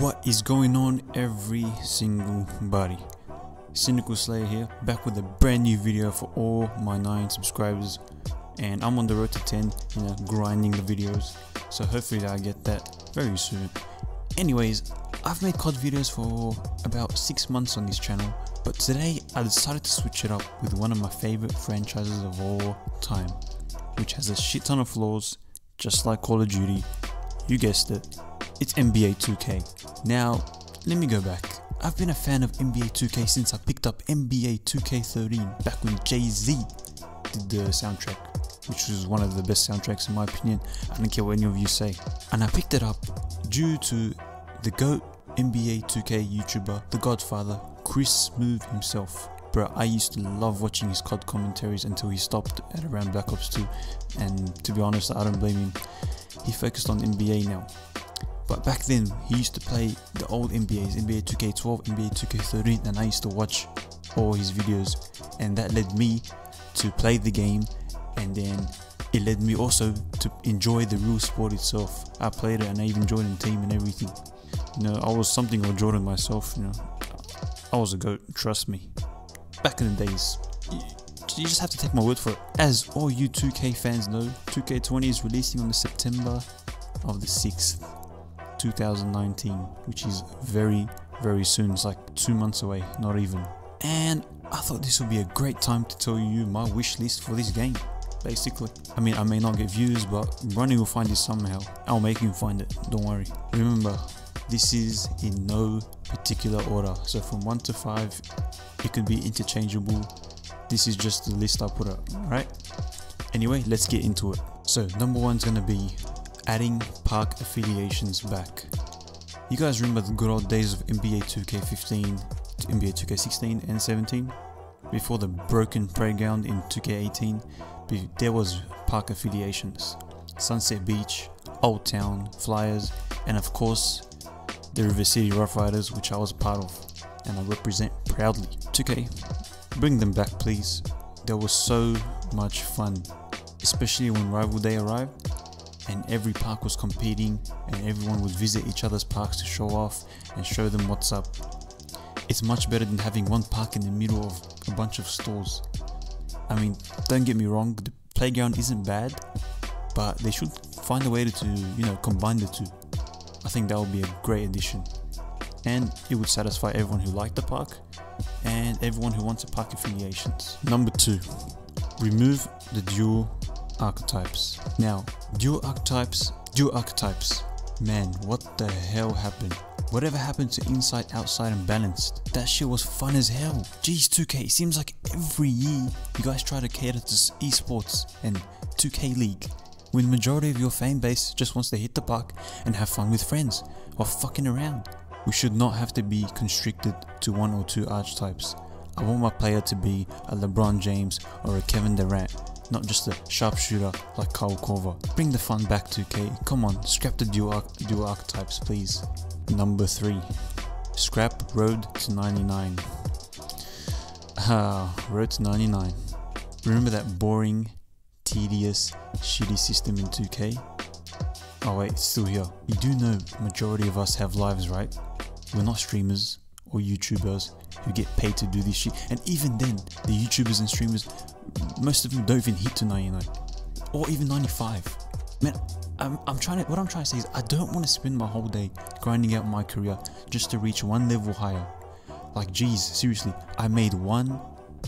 What is going on every single body? Cynical Slaya here, back with a brand new video for all my 9 subscribers and I'm on the road to 10, you know, grinding the videos, so hopefully I get that very soon. Anyways, I've made COD videos for about 6 months on this channel, but today I decided to switch it up with one of my favorite franchises of all time, which has a shit ton of flaws, just like Call of Duty, you guessed it, it's NBA 2K. Now, let me go back. I've been a fan of NBA 2K since I picked up NBA 2K13 back when Jay-Z did the soundtrack, which was one of the best soundtracks in my opinion. I don't care what any of you say. And I picked it up due to the GOAT NBA 2K YouTuber, The Godfather, Chris Smoove himself. Bro, I used to love watching his COD commentaries until he stopped at around Black Ops 2 and to be honest I don't blame him. He focused on NBA now. But back then, he used to play the old NBAs, NBA 2K12, NBA 2K13, and I used to watch all his videos, and that led me to play the game, and then it led me also to enjoy the real sport itself. I played it, and I even joined the team and everything. You know, I was something of Jordan myself. You know, I was a goat. Trust me. Back in the days. You just have to take my word for it. As all you 2K fans know, 2K20 is releasing on the September of the 6th. 2019, which is very, very soon. It's like two months away, not even. And I thought this would be a great time to tell you my wish list for this game. Basically, I mean, I may not get views, but Ronnie will find it somehow. I'll make him find it, don't worry. Remember, this is in no particular order, so from 1 to 5, it could be interchangeable. This is just the list I put up, alright? Anyway, let's get into it. So, number one's gonna be adding park affiliations back. You guys remember the good old days of NBA 2K15 to NBA 2K16 and 17? Before the broken playground in 2K18, there was park affiliations. Sunset Beach, Old Town, Flyers, and of course the Rivet City Rough Riders which I was part of and I represent proudly. 2K, bring them back please. There was so much fun, especially when Rival Day arrived and every park was competing and everyone would visit each other's parks to show off and show them what's up. It's much better than having one park in the middle of a bunch of stores. I mean, don't get me wrong, the playground isn't bad, but they should find a way to, you know, combine the two. I think that would be a great addition. And it would satisfy everyone who liked the park and everyone who wants a park affiliations. Number two, remove the dual archetypes. Now, dual archetypes, dual archetypes. Man, what the hell happened? Whatever happened to inside, outside and balanced? That shit was fun as hell. Geez 2K, it seems like every year you guys try to cater to esports and 2K League when the majority of your fan base just wants to hit the park and have fun with friends or fucking around. We should not have to be constricted to one or two archetypes. I want my player to be a LeBron James or a Kevin Durant not just a sharpshooter like Kyle Korver. Bring the fun back to K. Come on, scrap the dual, dual archetypes please. Number 3. Scrap Road to 99. Ah, Road to 99. Remember that boring, tedious, shitty system in 2K? Oh wait, it's still here. You do know majority of us have lives, right? We're not streamers or YouTubers who get paid to do this shit. And even then, the YouTubers and streamers, most of them don't even hit to 99 or even 95. Man, I'm, I'm trying to, what I'm trying to say is I don't want to spend my whole day grinding out my career just to reach one level higher. Like, geez, seriously, I made one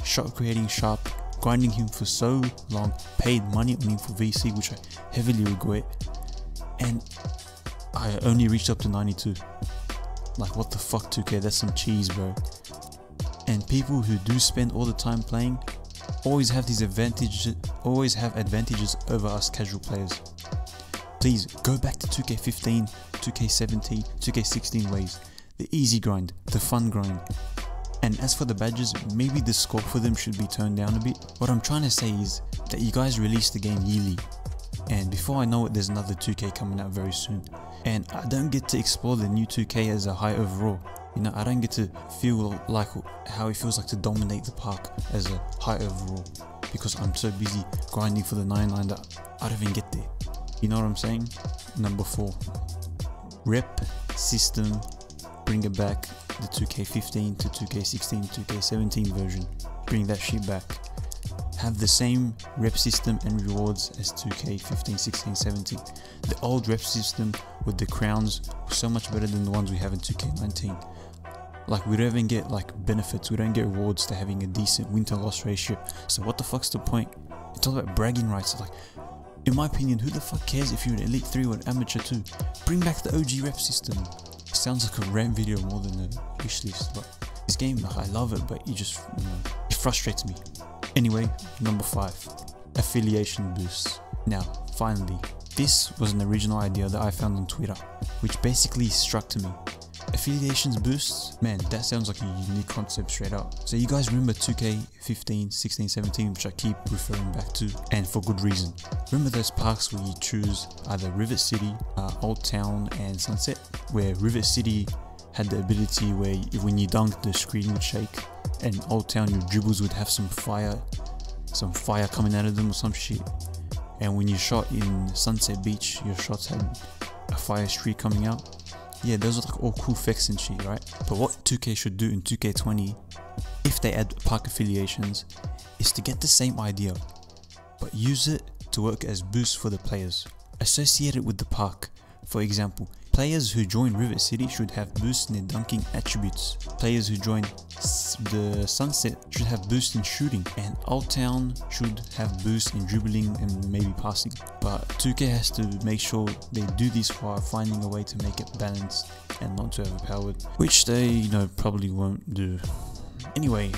shot creating sharp, grinding him for so long, paid money on him for VC, which I heavily regret, and I only reached up to 92. Like, what the fuck, 2K? That's some cheese, bro. And people who do spend all the time playing always have these advantages, always have advantages over us casual players. Please go back to 2K15, 2K17, 2K16 ways. The easy grind, the fun grind. And as for the badges, maybe the score for them should be toned down a bit. What I'm trying to say is that you guys release the game yearly. And before I know it, there's another 2K coming out very soon. And I don't get to explore the new 2K as a high overall. You know, I don't get to feel like how it feels like to dominate the park as a high overall because I'm so busy grinding for the 99 that I don't even get there. You know what I'm saying? Number 4. Rep system bring it back the 2K15 to 2K16, 2K17 version. Bring that shit back. Have the same rep system and rewards as 2K15, 16, 17. The old rep system with the crowns was so much better than the ones we have in 2K19. Like we don't even get like benefits, we don't get rewards to having a decent winter loss ratio. So what the fuck's the point? It's all about bragging rights. Like, in my opinion, who the fuck cares if you're an Elite 3 or an Amateur 2? Bring back the OG rep system. It sounds like a rant video more than a wish list, but this game, like, I love it, but it just, you know, it frustrates me. Anyway, number 5. Affiliation boosts. Now, finally, this was an original idea that I found on Twitter, which basically struck to me. Affiliations boosts, man, that sounds like a unique concept straight up. So you guys remember 2K15, 16, 17, which I keep referring back to, and for good reason. Remember those parks where you choose either Rivet City, uh, Old Town, and Sunset, where Rivet City had the ability where when you dunked the screen would shake, and Old Town your dribbles would have some fire, some fire coming out of them or some shit. And when you shot in Sunset Beach, your shots had a fire streak coming out yeah, those are like all cool effects and shit, right? But what 2K should do in 2K20, if they add park affiliations, is to get the same idea, but use it to work as boosts for the players. Associate it with the park. For example, Players who join Rivet City should have boosts in their dunking attributes. Players who join the Sunset should have boosts in shooting. And Old Town should have boosts in dribbling and maybe passing. But 2K has to make sure they do this while finding a way to make it balanced and not too overpowered. Which they, you know, probably won't do. Anyway,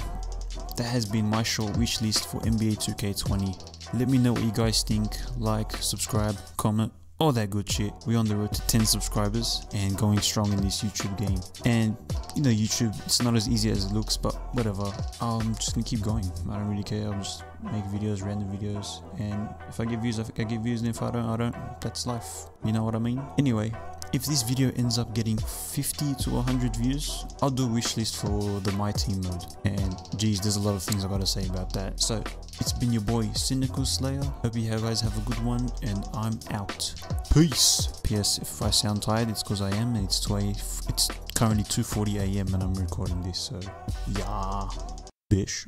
that has been my short wish list for NBA 2K20. Let me know what you guys think. Like, subscribe, comment, all that good shit. We're on the road to 10 subscribers and going strong in this YouTube game. And you know, YouTube, it's not as easy as it looks, but whatever. I'm just gonna keep going. I don't really care. I'll just make videos, random videos. And if I get views, I get views. And if I don't, I don't. That's life. You know what I mean? Anyway, if this video ends up getting 50 to 100 views, I'll do a wish list for the My Team mode. And geez, there's a lot of things I gotta say about that. So, it's been your boy, Cynical Slaya. Hope you guys have a good one, and I'm out. Peace! P.S. If I sound tired, it's because I am, and it's 2 it's currently 2.40 a.m. and I'm recording this, so yeah. Bish.